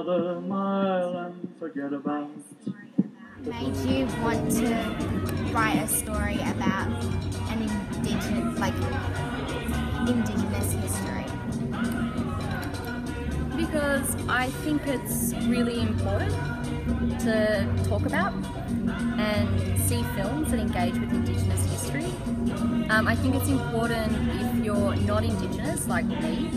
another mile and forget about. Made you want to write a story about an indigenous, like indigenous history? Because I think it's really important to talk about and see films that engage with Indigenous history. Um, I think it's important if you're not Indigenous, like me,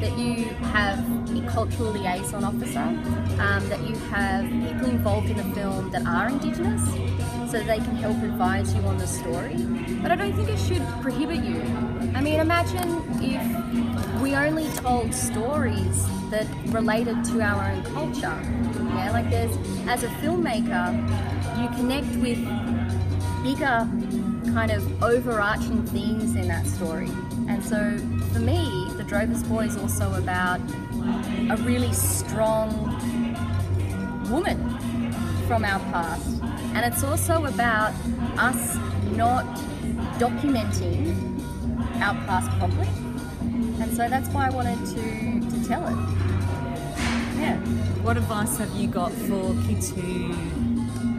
that you have a cultural liaison officer, um, that you have people involved in the film that are Indigenous, so they can help advise you on the story. But I don't think it should prohibit you. I mean, imagine if we only told stories that related to our own culture. Yeah, like there's, as a filmmaker, you connect with bigger kind of overarching themes in that story. And so for me, The Drover's Boy is also about a really strong woman from our past. And it's also about us not documenting our past properly. And so that's why I wanted to, to tell it. Yeah. What advice have you got for kids who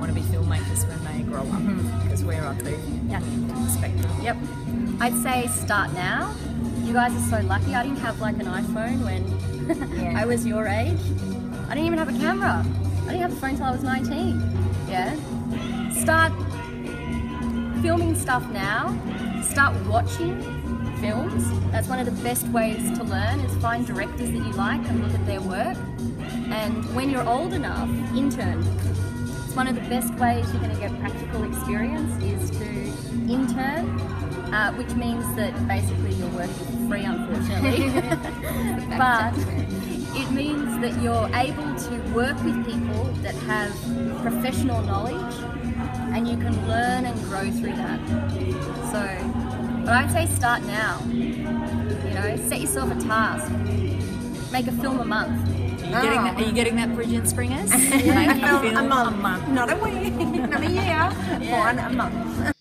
want to be filmmakers when they grow up? Hmm. Because we're on the young spectrum. Yep. I'd say start now. You guys are so lucky. I didn't have like an iPhone when Yeah. I was your age. I didn't even have a camera. I didn't have a phone till I was 19. Yeah. Start filming stuff now. Start watching films. That's one of the best ways to learn is find directors that you like and look at their work. And when you're old enough, intern. It's one of the best ways you're going to get practical experience is to intern, uh, which means that basically you're working for free, unfortunately. but it means that you're able to work with people that have professional knowledge and you can learn and grow through that. So, but I'd say start now. You know, set yourself a task. Make a film a month. Are you, getting that, are you getting that, Bridget Springers? You film film a month. Not a week, not a year, one a month.